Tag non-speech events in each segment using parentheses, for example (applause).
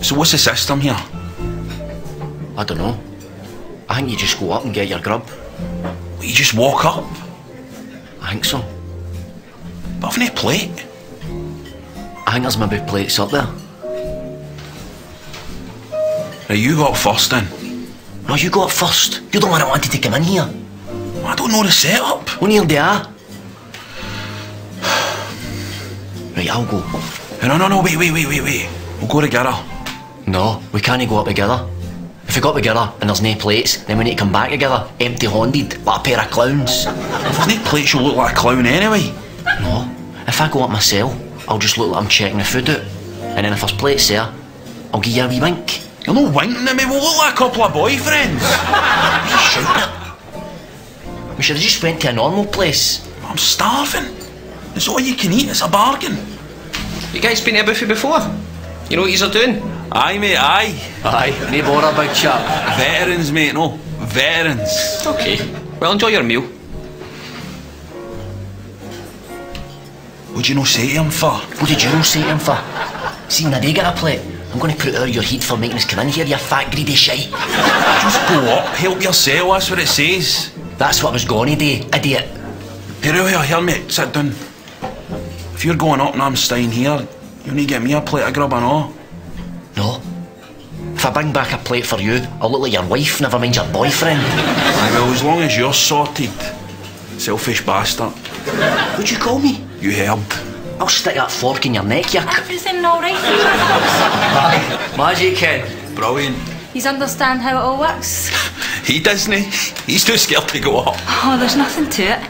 So what's the system here? I don't know. I think you just go up and get your grub. You just walk up? I think so. But I've no plate. I think there's maybe plates up there. Right, you got first then. No, you go up first. You're the one that wanted to come in here. I don't know the setup. When near they are. (sighs) Right, I'll go. No, no, no, wait, wait, wait, wait, wait. We'll go together. No, we can't go up together. If we go up together and there's no plates, then we need to come back together, empty handed, like a pair of clowns. If there's no plates, you'll look like a clown anyway. No, if I go up myself, I'll just look like I'm checking the food out. And then if there's plates there, I'll give you a wee wink. You're not winking at me, we'll look like a couple of boyfriends. (laughs) What are you shouting at? We should have just went to a normal place. I'm starving. It's all you can eat, it's a bargain. You guys been here before? You know what you're doing? Aye, mate, aye. Aye, no bother about chap. Veterans, mate, no. Veterans. Okay. Well, enjoy your meal. What'd you not say to him for? What did you know say to him for? See, when I do get a plate, I'm going to put it out of your heat for making us come in here, you fat greedy shite. Just go up, help yourself, that's what it says. That's what I was going to do, idiot. Here, here, here, mate, sit down. If you're going up and I'm staying here, you need to get me a plate of grub and all. No. If I bring back a plate for you, I'll look like your wife, never mind your boyfriend. Aye, well, as long as you're sorted. Selfish bastard. What'd you call me? You heard. I'll stick that fork in your neck, you c- Everything all right for (laughs) you? Magic kid. Brilliant. You understand how it all works? He doesn't. He's too scared to go up. Oh, there's nothing to it.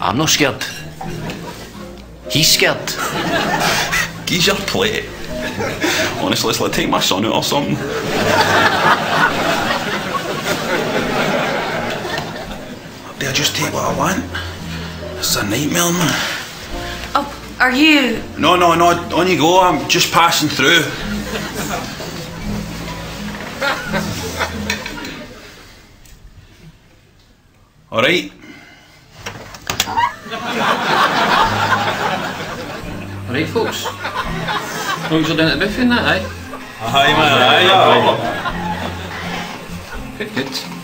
I'm not scared. He's scared. He's your plate. Honestly, it's like take my son out or something. Did I just take what I want? It's a nightmare, man. Oh, are you? No, no, no, on you go. I'm just passing through. All right. Alright, folks. Down at the buffet and that, aye? Aye, man, aye. Good, good.